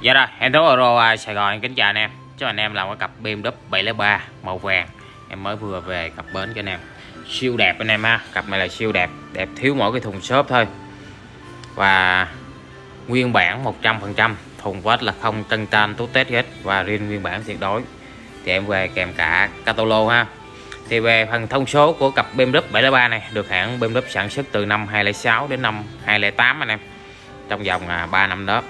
Dạ rồi, em Tuấn Euro Sài Gòn em kính chào anh em. Cho anh em làm cái cặp BMW 703 màu vàng. Em mới vừa về cặp bến cho anh em. Siêu đẹp anh em ha. Cặp này là siêu đẹp. Đẹp thiếu mỗi cái thùng xốp thôi. Và nguyên bản 100% Thùng vết là không cân tan tốt tết hết. Và riêng nguyên bản tuyệt đối. Thì em về kèm cả catalog ha. Thì về phần thông số của cặp BMW 703 này được hãng BMW sản xuất từ năm 2006 đến năm 2008 anh em. Trong vòng à, 3 năm đó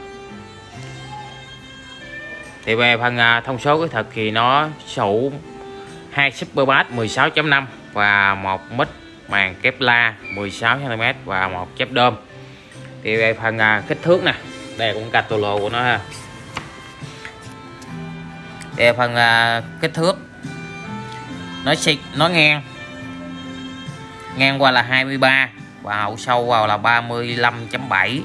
thì về phần à, thông số kỹ thuật thì nó sủ hữu hai super bass 16.5 và một mic màn Kevlar 16 cm và một chép đơm thì về phần à, kích thước nè đây cũng catalog của nó ha. Về phần à, kích thước nó xịt nó ngang. Ngang qua là 23 và hậu sâu vào là 35.7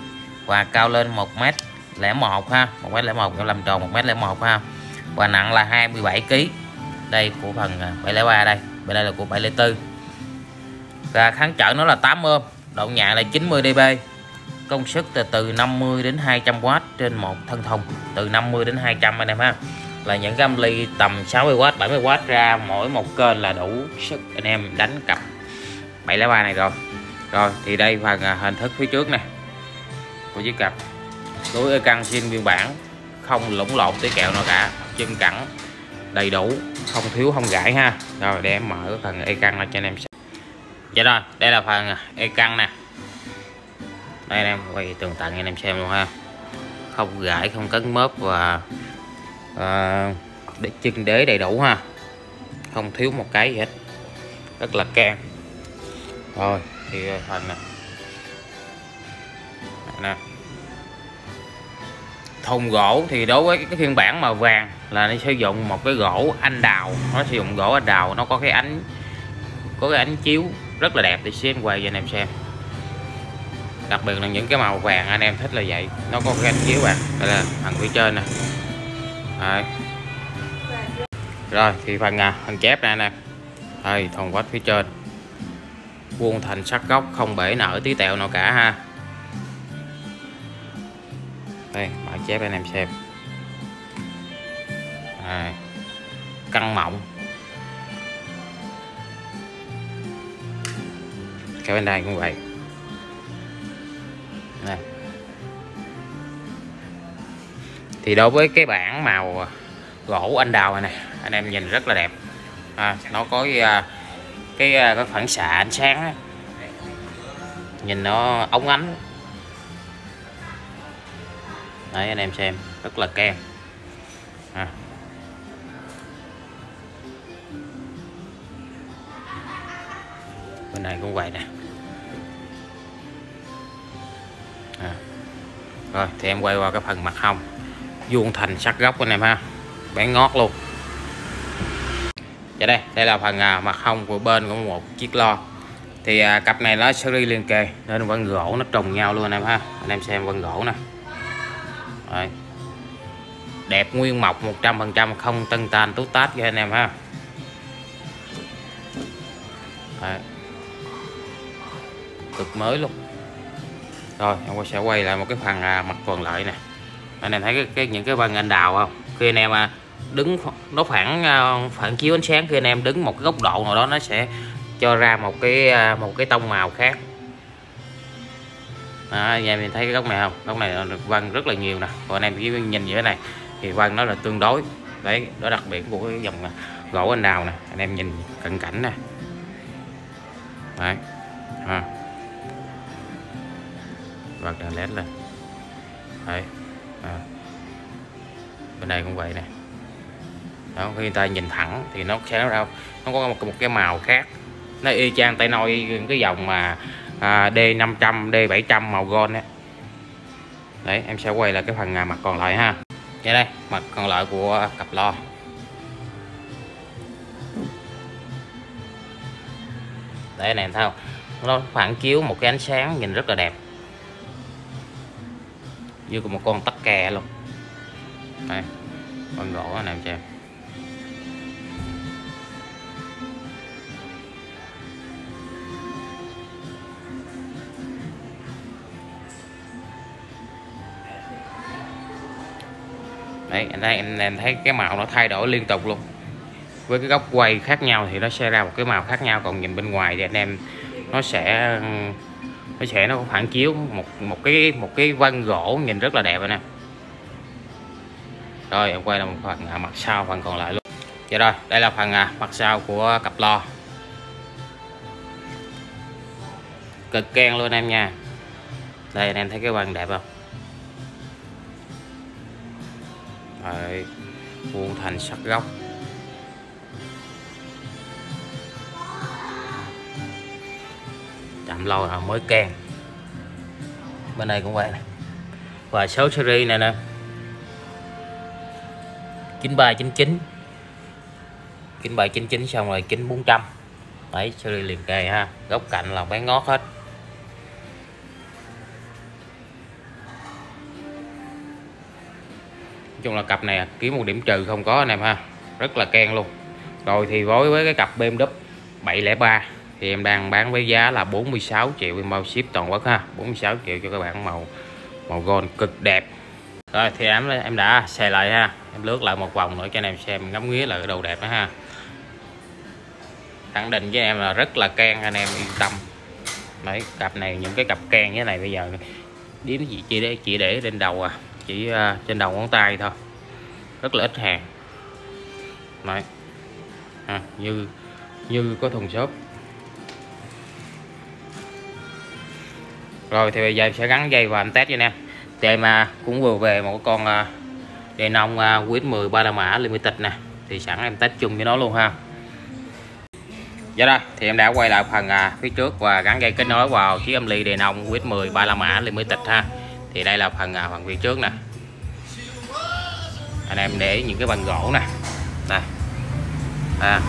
và cao lên 1 mét lẻ ha, một mét lẻ một làm tròn 1m01 ha. Và nặng là 27 kg đây của phần à, 703 đây. Bên đây là của 704 và kháng trở nó là 8 ôm độ nhẹ là 90 dB. Công suất từ từ 50 đến 200W trên một thân thùng. Từ 50 đến 200 anh em ha. Là những cái âm ly tầm 60W 70W ra, mỗi một kênh là đủ sức anh em đánh cặp 703 này rồi. Rồi, thì đây phần à, hình thức phía trước nè của chiếc cặp đối với căn xin nguyên bản không lũng lộn tí kẹo nào cả chân cẳng đầy đủ không thiếu không gãy ha. Rồi để em mở phần e căng ra cho anh em xem. Vậy rồi đây là phần e căng nè. Đây anh em quay tường tận anh em xem luôn ha. Không gãy không cấn mớp và à, để chân đế đầy đủ ha. Không thiếu một cái gì hết. Rất là can rồi thì phần này. Nè thùng gỗ thì đối với cái phiên bản màu vàng là nó sử dụng một cái gỗ anh đào. Nó sử dụng gỗ anh đào nó có cái ánh có cái ánh chiếu rất là đẹp để xem quay cho anh em xem. Đặc biệt là những cái màu vàng anh em thích là vậy. Nó có cái ánh chiếu vàng đây là phần phía trên nè. Đấy. rồi thì phần à, phần chép này nè. Đây thùng vách phía trên. Vuông thành sắc góc không bể nở tí tẹo nào cả ha đây mở chép anh em xem. À, căng mọng cái bên đây cũng vậy. Này thì đối với cái bảng màu gỗ anh đào này, này anh em nhìn rất là đẹp. À, nó có à, cái, à, cái, cái phản xạ ánh sáng ấy. nhìn nó ống ánh đấy anh em xem rất là kem à. bên này cũng vậy nè. À. rồi thì em quay qua cái phần mặt hông. Vuông thành sắc góc anh em ha. Bán ngót luôn. Dạ đây đây là phần à, mặt hông của bên của một chiếc lo. Thì à, cặp này nó series liên kề nên vân gỗ nó trùng nhau luôn anh em ha. Anh em xem vân gỗ nè. Đấy. đẹp nguyên mộc 100% không tân tan tút tát cho anh em ha. Đấy. cực mới luôn. Rồi em sẽ quay lại một cái phần à, mặt còn lại nè. Anh em thấy cái, cái những cái vân anh đào không? Khi anh em à, đứng nó phản à, phản chiếu ánh sáng khi anh em đứng một cái góc độ nào đó nó sẽ cho ra một cái à, một cái tông màu khác đó, anh em nhìn thấy cái góc này không? Góc này được vân rất là nhiều nè. Còn anh em chỉ nhìn như thế này thì vân nó là tương đối. Đấy đó đặc biệt của cái dòng à, gỗ anh đào nè. Anh em nhìn cận cảnh nè. Đấy. À. bật đèn led lên. Đấy. À. bên này cũng vậy nè. Đó khi người ta nhìn thẳng thì nó sẽ ra nó có một, một cái màu khác. Nó y chang tay nôi cái dòng mà à, D500 D700 màu gold đấy đấy em sẽ quay lại cái phần à, mặt còn lại ha. Vậy đây mặt còn lại của cặp lo. Đấy này thấy không nó phản chiếu một cái ánh sáng nhìn rất là đẹp. Như một con tắc kè luôn. Đây con gỗ này em xem. Đấy anh thấy em thấy cái màu nó thay đổi liên tục luôn. Với cái góc quay khác nhau thì nó sẽ ra một cái màu khác nhau còn nhìn bên ngoài thì anh em nó sẽ nó sẽ nó phản chiếu một một cái một cái vân gỗ nhìn rất là đẹp anh em. Rồi em quay là một phần à, mặt sau phần còn lại luôn. Dạ rồi đây là phần à, mặt sau của cặp lo cực keng luôn em nha. Đây anh em thấy cái vân đẹp không? Đấy, vuông thành sắc góc chậm lâu rồi mới can bên này cũng vậy này. Và số series này nè. 9399 9799 xong rồi 9400 đấy series liền kề ha. Góc cạnh là bán ngót hết. Nói chung là cặp này kiếm một điểm trừ không có anh em ha. Rất là ken luôn. Rồi thì với với cái cặp BMW 703 thì em đang bán với giá là 46 triệu em bao ship toàn quốc ha. 46 triệu cho các bạn màu màu gold cực đẹp. Rồi thì em em đã xài lại ha. Em lướt lại một vòng nữa cho anh em xem ngắm nghía là cái đồ đẹp đó ha. Khẳng định với em là rất là can anh em, yên tâm. Đấy, cặp này, những cái cặp can như thế này bây giờ điểm gì chỉ để chỉ để lên đầu à chỉ à, trên đầu ngón tay thôi. Rất là ít hàng. Đấy. À, như như có thùng xốp. Rồi thì bây giờ em sẽ gắn dây và em test cho nè thì mà cũng vừa về một con à, đèn nông uh, quýt 10 ba la mã limited nè. Thì sẵn em test chung với nó luôn ha. Dạ đây thì em đã quay lại phần phía trước và gắn dây kết nối vào chiếc âm ly đèn ông quýt 10 ba la mã limited ha. Thì đây là phần à, phần phía trước nè. Anh em để những cái bằng gỗ nè. Đây. À,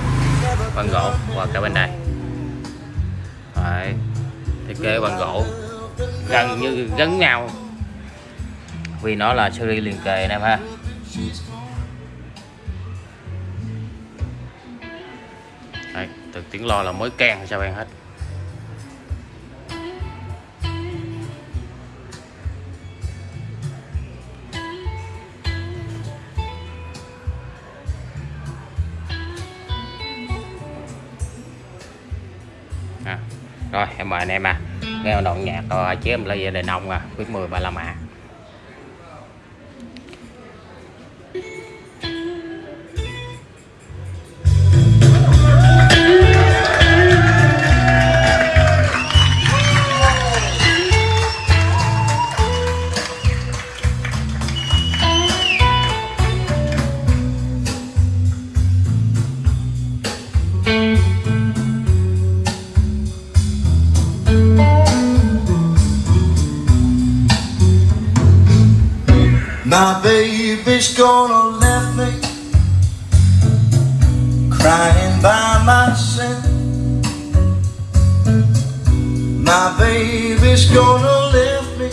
bằng gỗ qua cả bên đây. Đấy. Thiết kế bằng gỗ gần như gắn nhau vì nó là series liền kề anh em ha. Đấy, từ tiếng lo là mới can cho em hết à, rồi em mời anh em à. Nghe đoạn nhạc ờ, rồi chế em lấy về đề nông à quyết 10 ba la mã. My baby's gonna left me Crying by myself My baby's gonna left me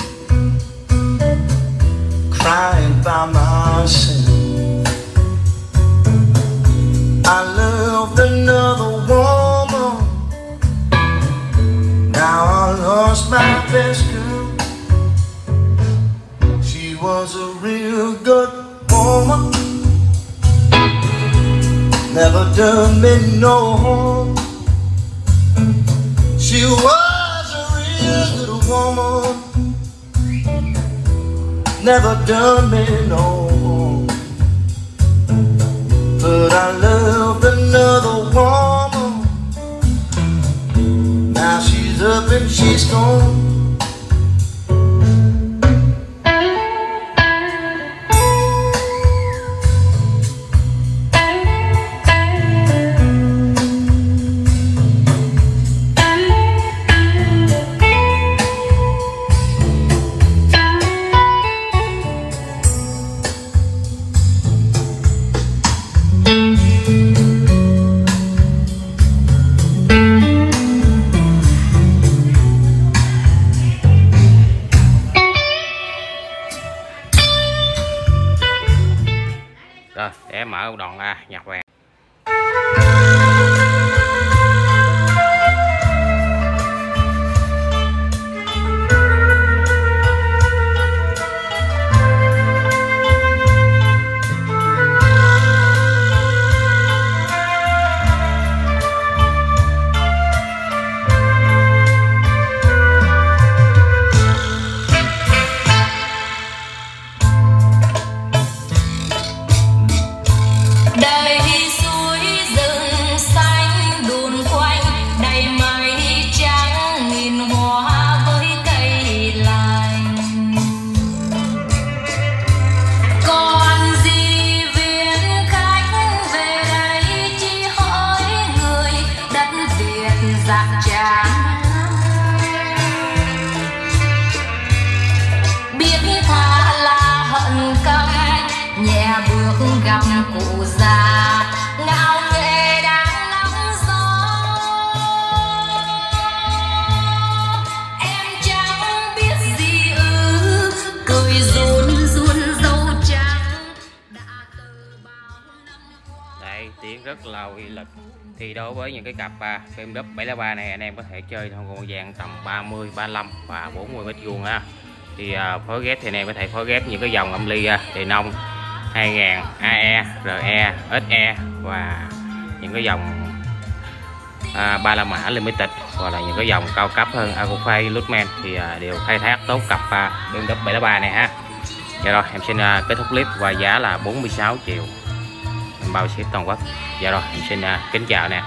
Crying by myself I loved another woman. Now I lost my best girl was a real good woman. Never done me no harm. She was a real good woman. Never done me no harm. But I loved em mở rất là uy lực. Thì đối với những cái cặp uh, BMW 703 này anh em có thể chơi trong con vàng tầm 30 35 và 40 mét vuông ha. Thì uh, phối ghép thì anh em có thể phối ghép những cái dòng âm ly à, uh, thì nông 2000 AE RE SE và những cái dòng à, ba la mã limited hoặc là những cái dòng cao cấp hơn Agofay Lutman thì à, đều khai thác tốt cặp à, BMW 703 này ha. Dạ rồi em xin à, kết thúc clip và giá là 46 triệu bao ship toàn quốc. Dạ rồi em xin à, kính chào nè.